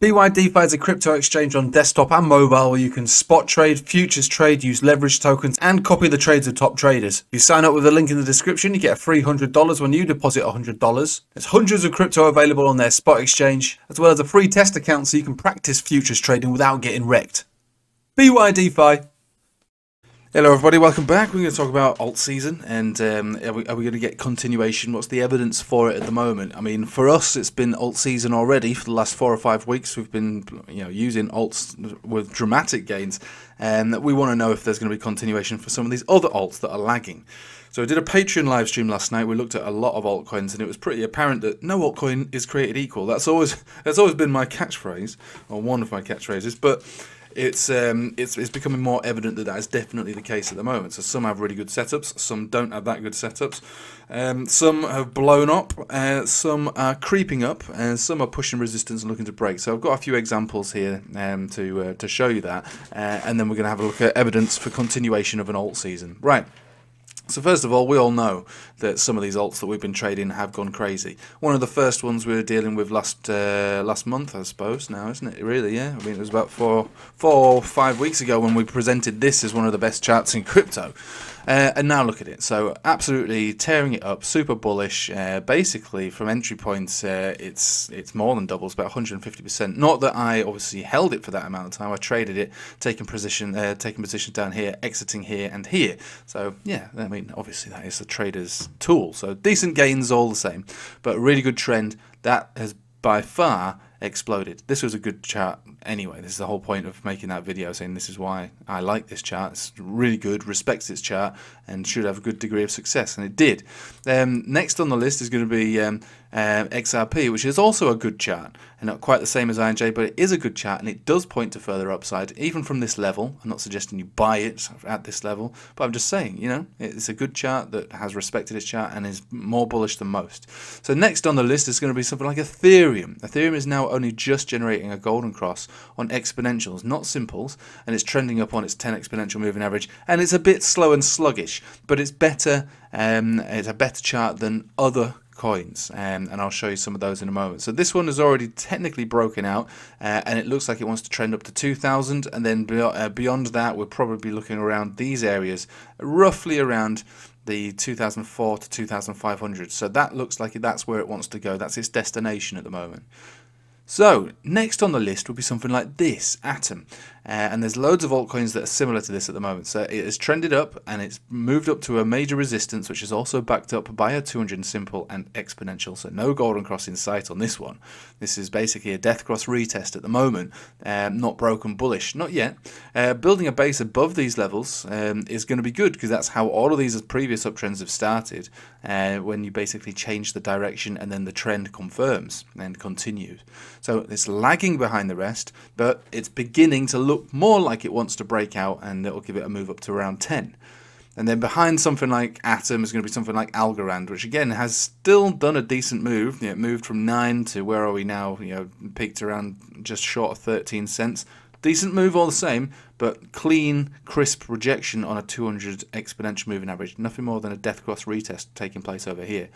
BYDFi is a crypto exchange on desktop and mobile where you can spot trade, futures trade, use leverage tokens, and copy the trades of top traders. If you sign up with the link in the description, you get a free $100 when you deposit $100. There's hundreds of crypto available on their spot exchange, as well as a free test account so you can practice futures trading without getting wrecked. BYDFi. Hello, everybody. Welcome back. We're going to talk about alt season, and um, are we, we going to get continuation? What's the evidence for it at the moment? I mean, for us, it's been alt season already for the last four or five weeks. We've been, you know, using alts with dramatic gains, and we want to know if there's going to be continuation for some of these other alts that are lagging. So I did a Patreon live stream last night. We looked at a lot of altcoins, and it was pretty apparent that no altcoin is created equal. That's always that's always been my catchphrase, or one of my catchphrases, but it's um, it's it's becoming more evident that that is definitely the case at the moment. So some have really good setups, some don't have that good setups. Um, some have blown up, uh, some are creeping up, and some are pushing resistance and looking to break. So I've got a few examples here um, to uh, to show you that, uh, and then we're going to have a look at evidence for continuation of an alt season. Right. So first of all, we all know that some of these alts that we've been trading have gone crazy. One of the first ones we were dealing with last uh, last month, I suppose. Now, isn't it? Really? Yeah. I mean, it was about four, four or five weeks ago when we presented this as one of the best charts in crypto. Uh, and now look at it. So absolutely tearing it up, super bullish. Uh, basically, from entry points, uh, it's it's more than doubles, about 150%. Not that I obviously held it for that amount of time. I traded it, taking position, uh, taking positions down here, exiting here and here. So yeah, I mean, obviously that is the trader's tool. So decent gains all the same, but really good trend. That has by far exploded. This was a good chart anyway. This is the whole point of making that video, saying this is why I like this chart. It's really good, respects its chart, and should have a good degree of success, and it did. Um, next on the list is going to be um, uh, XRP, which is also a good chart, and not quite the same as INJ, but it is a good chart, and it does point to further upside, even from this level. I'm not suggesting you buy it at this level, but I'm just saying, you know, it's a good chart that has respected its chart and is more bullish than most. So next on the list is going to be something like Ethereum. Ethereum is now only just generating a golden cross on exponentials, not simples, and it's trending up on its 10 exponential moving average, and it's a bit slow and sluggish, but it's better. Um, it's a better chart than other coins um, and I'll show you some of those in a moment. So this one is already technically broken out uh, and it looks like it wants to trend up to 2000 and then uh, beyond that we're probably looking around these areas roughly around the 2004 to 2500 so that looks like that's where it wants to go. That's its destination at the moment so, next on the list will be something like this, Atom. Uh, and there's loads of altcoins that are similar to this at the moment. So it has trended up and it's moved up to a major resistance, which is also backed up by a 200 simple and exponential. So no golden cross in sight on this one. This is basically a death cross retest at the moment, um, not broken bullish, not yet. Uh, building a base above these levels um, is going to be good because that's how all of these previous uptrends have started. Uh, when you basically change the direction and then the trend confirms and continues. So it's lagging behind the rest, but it's beginning to look more like it wants to break out and it'll give it a move up to around 10. And then behind something like Atom is going to be something like Algorand, which again has still done a decent move. You know, it moved from 9 to where are we now? You know, peaked around just short of 13 cents. Decent move all the same, but clean, crisp rejection on a 200 exponential moving average. Nothing more than a death cross retest taking place over here.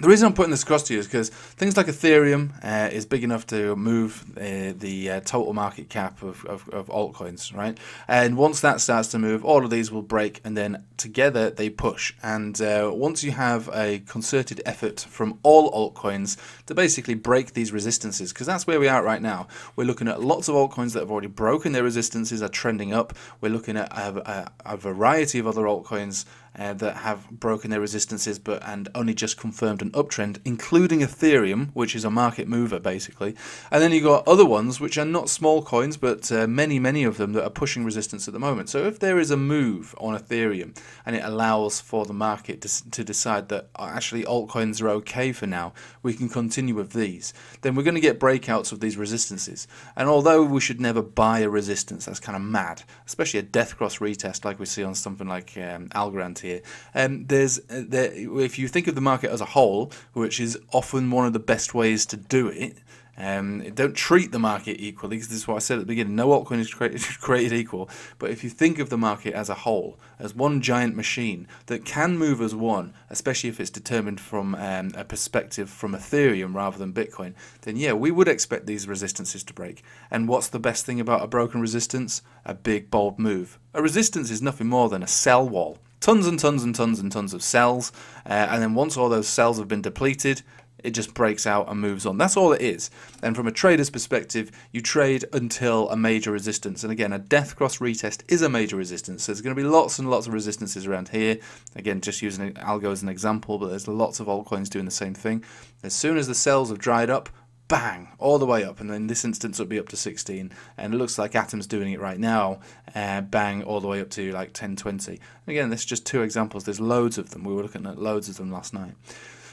The reason I'm putting this across to you is because things like Ethereum uh, is big enough to move uh, the uh, total market cap of, of, of, altcoins, right? And once that starts to move, all of these will break and then together they push. And uh, once you have a concerted effort from all altcoins to basically break these resistances, because that's where we are right now. We're looking at lots of altcoins that have already broken their resistances, are trending up. We're looking at a, a, a variety of other altcoins uh, that have broken their resistances but and only just confirmed an uptrend, including Ethereum, which is a market mover basically. And then you've got other ones which are not small coins, but uh, many many of them that are pushing resistance at the moment. So if there is a move on Ethereum and it allows for the market to, to decide that uh, actually altcoins are okay for now, we can continue with these. Then we're going to get breakouts of these resistances. And although we should never buy a resistance, that's kind of mad, especially a death cross retest like we see on something like um, Algorand here. Um, there's uh, there, if you think of the market as a whole, which is often one of the best ways to do it, Um, don't treat the market equally, because this is what I said at the beginning. No altcoin is created, created equal. But if you think of the market as a whole, as one giant machine that can move as one, especially if it's determined from um, a perspective from Ethereum rather than Bitcoin, then yeah, we would expect these resistances to break. And what's the best thing about a broken resistance? A big, bold move. A resistance is nothing more than a sell wall tons and tons and tons and tons of sells, uh, and then once all those sells have been depleted, it just breaks out and moves on. That's all it is. And from a trader's perspective, you trade until a major resistance. And again, a death cross retest is a major resistance. So there's going to be lots and lots of resistances around here. Again, just using algo as an example, but there's lots of altcoins doing the same thing. As soon as the sells have dried up, bang, all the way up. And in this instance, it would be up to 16. And it looks like Atom's doing it right now, uh, bang, all the way up to like 10, 20. And again, this is just two examples. There's loads of them. We were looking at loads of them last night.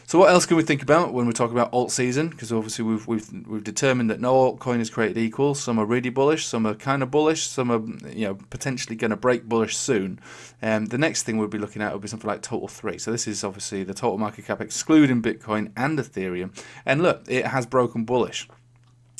So what else can we think about when we talk about alt season? Because obviously we've, we've we've determined that no altcoin is created equal. Some are really bullish, some are kind of bullish, some are you know potentially going to break bullish soon. Um, the next thing we'll be looking at will be something like total three. So this is obviously the total market cap excluding Bitcoin and Ethereum. And look, it has broken bullish.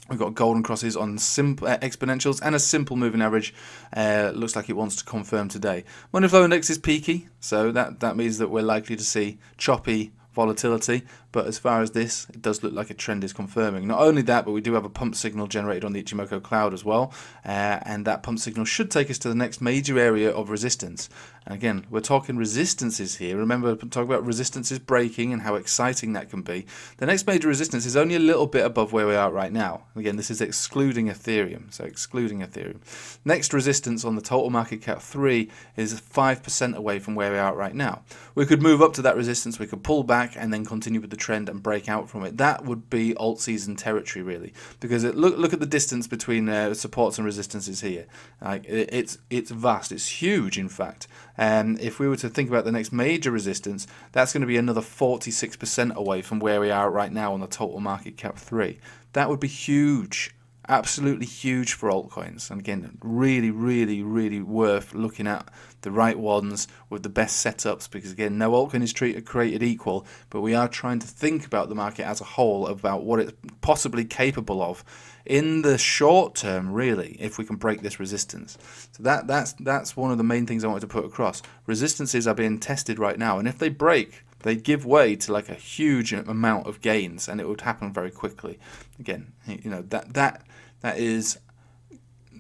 We've got golden crosses on simple uh, exponentials and a simple moving average. Uh, looks like it wants to confirm today. Money flow index is peaky, so that, that means that we're likely to see choppy volatility. But as far as this, it does look like a trend is confirming. Not only that, but we do have a pump signal generated on the Ichimoku cloud as well. Uh, and that pump signal should take us to the next major area of resistance. And again, we're talking resistances here. Remember, talk about resistances breaking and how exciting that can be. The next major resistance is only a little bit above where we are right now. Again, this is excluding Ethereum. So excluding Ethereum. Next resistance on the total market cap 3 is 5% away from where we are right now. We could move up to that resistance. We could pull back and then continue with the trend and break out from it. That would be alt season territory, really, because it, look look at the distance between uh, supports and resistances here. Like it, it's it's vast. It's huge, in fact. And um, if we were to think about the next major resistance, that's going to be another 46% away from where we are right now on the total market cap three. That would be huge absolutely huge for altcoins. And again, really, really, really worth looking at the right ones with the best setups because again, no altcoin is treated created equal, but we are trying to think about the market as a whole about what it's possibly capable of in the short term, really, if we can break this resistance. So that that's that's one of the main things I wanted to put across. Resistances are being tested right now, and if they break, they give way to like a huge amount of gains and it would happen very quickly. Again you know that that that is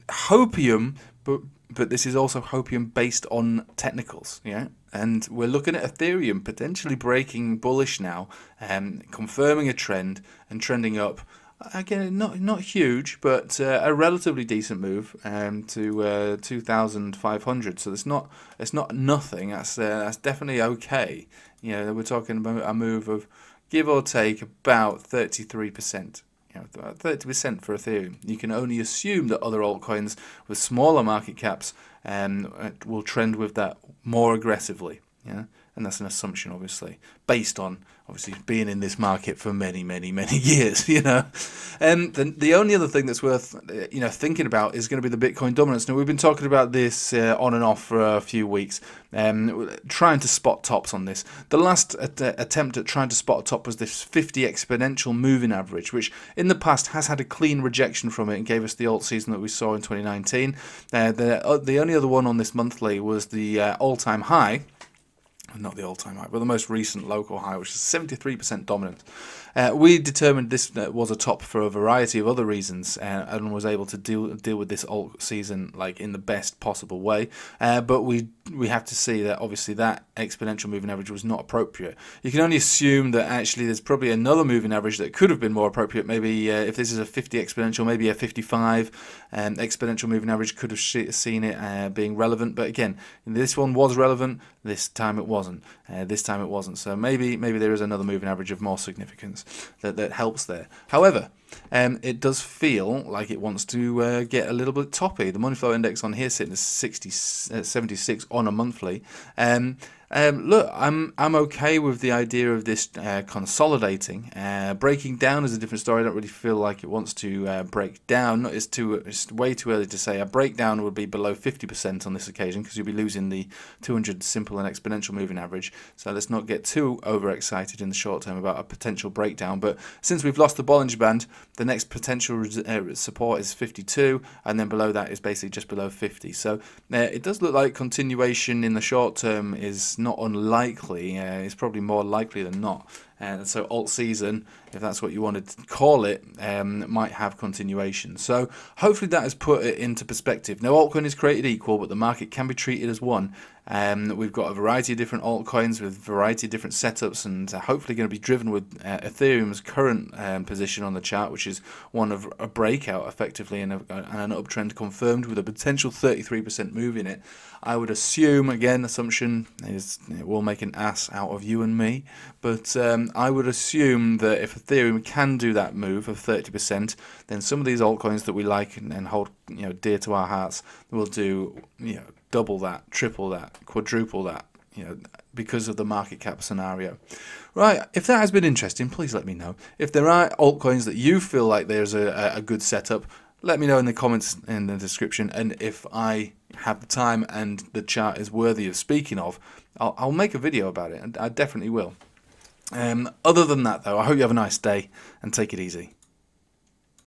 hopium but but this is also hopium based on technicals yeah? And we're looking at ethereum potentially breaking bullish now and um, confirming a trend and trending up. Again not not huge but uh, a relatively decent move um, to uh, 2500 so it's not it's not nothing. That's uh, that's definitely okay you know we're talking about a move of give or take about 33% you know 30% for ethereum. You can only assume that other altcoins with smaller market caps um, will trend with that more aggressively yeah and that's an assumption, obviously, based on obviously being in this market for many, many, many years. You know, and the the only other thing that's worth you know thinking about is going to be the Bitcoin dominance. Now we've been talking about this uh, on and off for a few weeks, um, trying to spot tops on this. The last at, uh, attempt at trying to spot a top was this 50 exponential moving average, which in the past has had a clean rejection from it and gave us the alt season that we saw in 2019. Uh, the uh, the only other one on this monthly was the uh, all time high not the all-time high, but the most recent local high, which is 73% dominant. Uh, we determined this uh, was a top for a variety of other reasons, uh, and was able to deal deal with this alt season like in the best possible way. Uh, but we we have to see that obviously that exponential moving average was not appropriate. You can only assume that actually there's probably another moving average that could have been more appropriate. Maybe uh, if this is a 50 exponential, maybe a 55 um, exponential moving average could have seen it uh, being relevant. But again, this one was relevant. This time it wasn't. Uh, this time it wasn't. So maybe maybe there is another moving average of more significance that, that helps there. However, um, it does feel like it wants to uh, get a little bit toppy. The money flow index on here sitting at 60, uh, 76 on a monthly. Um, um, look, I'm I'm okay with the idea of this uh, consolidating. Uh, breaking down is a different story. I don't really feel like it wants to uh, break down. It's too it's way too early to say. A breakdown would be below 50% on this occasion because you'll be losing the 200 simple and exponential moving average. So let's not get too overexcited in the short term about a potential breakdown. But since we've lost the Bollinger Band, The next potential uh, support is 52, and then below that is basically just below 50. So uh, it does look like continuation in the short term is not unlikely. Uh, it's probably more likely than not. And so alt season, if that's what you wanted to call it, um, might have continuation. So hopefully that has put it into perspective. No altcoin is created equal, but the market can be treated as one. Um, we've got a variety of different altcoins with variety of different setups, and uh, hopefully going to be driven with uh, Ethereum's current um, position on the chart, which is one of a breakout effectively and, and an uptrend confirmed with a potential 33% move in it. I would assume, again, assumption is it will make an ass out of you and me, but I would assume that if Ethereum can do that move of 30%, then some of these altcoins that we like and, and hold you know dear to our hearts will do you know double that, triple that, quadruple that, you know, because of the market cap scenario. Right, if that has been interesting, please let me know. If there are altcoins that you feel like there's a, a good setup, let me know in the comments in the description. And if I have the time and the chart is worthy of speaking of, I'll, I'll make a video about it, and I definitely will. Um, other than that, though, I hope you have a nice day and take it easy.